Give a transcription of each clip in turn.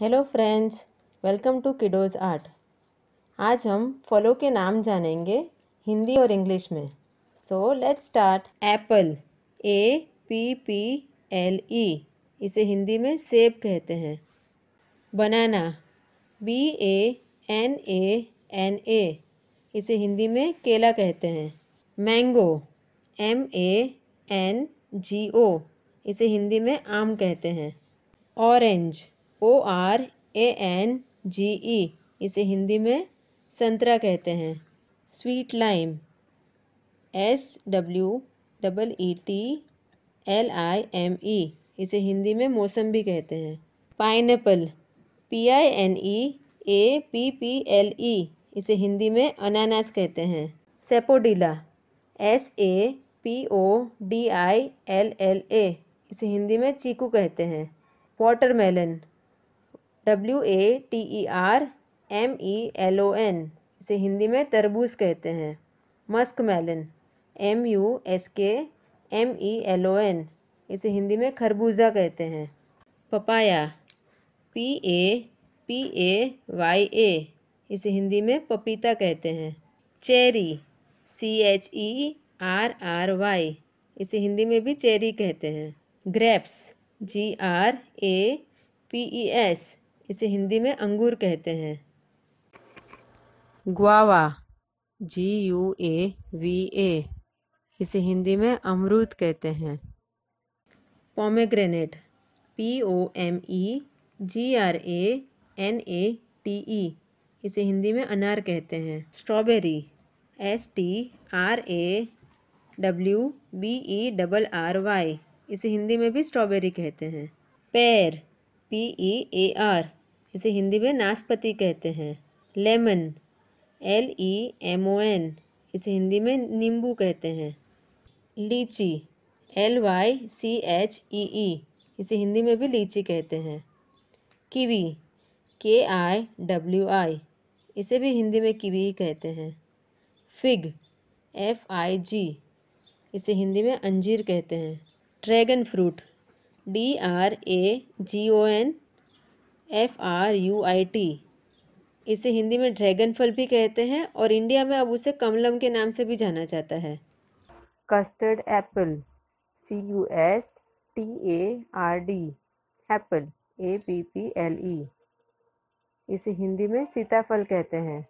Hello friends welcome to Kiddos art आज हम फलों के नाम जानेंगे हिंदी और इंग्लिश में। So let's start apple A P P L E इसे हिंदी में सेब कहते हैं। Banana B A N A N A इसे हिंदी में केला कहते हैं। Mango M A N G O इसे हिंदी में आम कहते हैं। Orange O R A N G E इसे हिंदी में संतरा कहते हैं। Sweet lime S W double E T L I M E इसे हिंदी में मौसम भी कहते हैं। Pineapple P I N E A P P L E इसे हिंदी में अनानास कहते हैं। Sapodilla S A P O D I L L A इसे हिंदी में चीकू कहते हैं। Watermelon W A T E R M E L O N इसे हिंदी में तरबूज कहते हैं। Musk melon M U S K M E L O N इसे हिंदी में खरबूजा कहते हैं। Papaya P A P A Y A इसे हिंदी में पपीता कहते हैं। Cherry C H E R R Y इसे हिंदी में भी चेरी कहते हैं। Grapes G R A P E S इसे हिंदी में अंगूर कहते हैं। Guava G U A V A इसे हिंदी में अमरूद कहते हैं। Pomegranate P O M E G R A N A T E इसे हिंदी में अनार कहते हैं। Strawberry S T R A W B E double R Y इसे हिंदी में भी स्ट्रॉबेरी कहते हैं। पेर पी ई ए आर इसे हिंदी में नाशपति कहते हैं। Lemon L E M O N इसे हिंदी में नींबू कहते हैं। Lychee L Y C H E E इसे हिंदी में भी लीची कहते हैं। कीवी के आई डब्ल्यू आई इसे भी हिंदी में कीवी ही कहते हैं। फिग एफ़ आई जी इसे हिंदी में अंजीर कहते हैं। Dragon fruit D R A G O N F R U I T इसे हिंदी में ड्रैगन फल भी कहते हैं और इंडिया में अब उसे कमलम के नाम से भी जाना जाता है। Custard apple C U S T A R D apple A P P L E इसे हिंदी में सीताफल कहते हैं।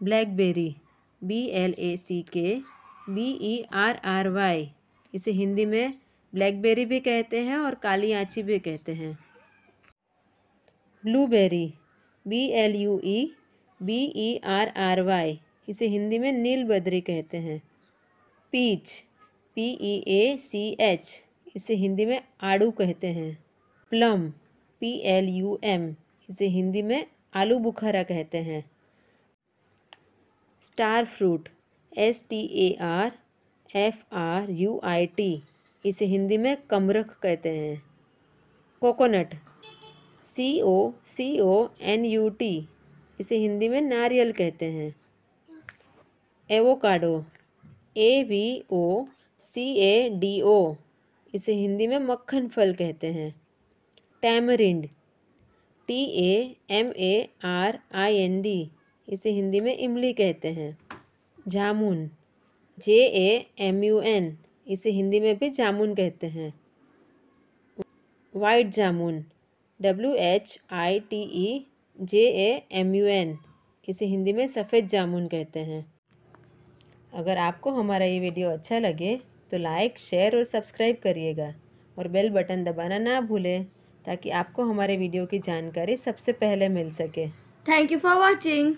Blackberry B L A C K B E R R Y इसे हिंदी में ब्लैकबेरी भी कहते हैं और काली आँची भी कहते हैं। Blueberry B L U E B E R R Y इसे हिंदी में नील बद्री कहते हैं। Peach P E A C H इसे हिंदी में आड़ू कहते हैं। Plum P L U M इसे हिंदी में आलू बुखारा कहते हैं। Star fruit S T A R F R U I T इसे हिंदी में कमरख कहते हैं। Coconut C O C O N U T इसे हिंदी में नारियल कहते हैं। Avocado A V O C A D O इसे हिंदी में मक्खन फल कहते हैं। Tamarind T A M A R I N D इसे हिंदी में इमली कहते हैं। Jamun J A M U N इसे हिंदी में भी जामुन कहते हैं। White jamun W H I T E J A M U N इसे हिंदी में सफ़ेद जामुन कहते हैं। अगर आपको हमारा ये वीडियो अच्छा लगे तो लाइक, शेयर और सब्सक्राइब करिएगा। और बेल बटन दबाना ना भूलें, ताकि आपको हमारे वीडियो की जानकारी सबसे पहले मिल सके। Thank you for watching